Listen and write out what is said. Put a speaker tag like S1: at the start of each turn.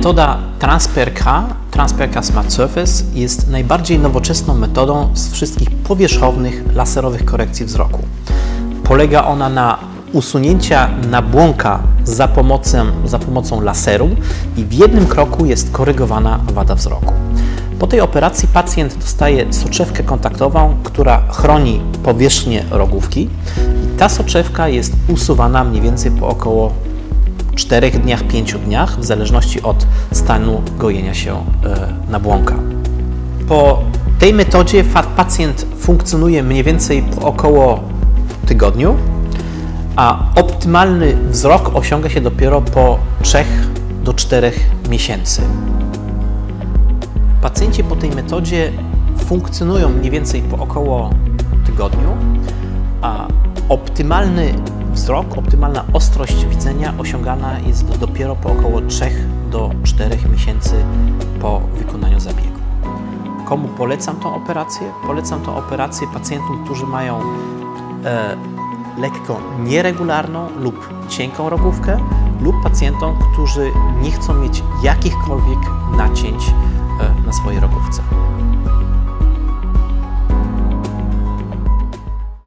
S1: Metoda TransPRK, TransPRK Smart Surface jest najbardziej nowoczesną metodą z wszystkich powierzchownych laserowych korekcji wzroku. Polega ona na usunięcia nabłonka za pomocą, za pomocą laseru i w jednym kroku jest korygowana wada wzroku. Po tej operacji pacjent dostaje soczewkę kontaktową, która chroni powierzchnię rogówki ta soczewka jest usuwana mniej więcej po około 4 dniach, 5 dniach, w zależności od stanu gojenia się e, nabłonka. Po tej metodzie pacjent funkcjonuje mniej więcej po około tygodniu, a optymalny wzrok osiąga się dopiero po 3 do 4 miesięcy. Pacjenci po tej metodzie funkcjonują mniej więcej po około tygodniu, a optymalny wzrok, optymalna ostrość widzenia osiągana jest dopiero po około 3 do 4 miesięcy po wykonaniu zabiegu. Komu polecam tą operację? Polecam tą operację pacjentom, którzy mają e, lekko nieregularną lub cienką rogówkę lub pacjentom, którzy nie chcą mieć jakichkolwiek nacięć e, na swojej rogówce.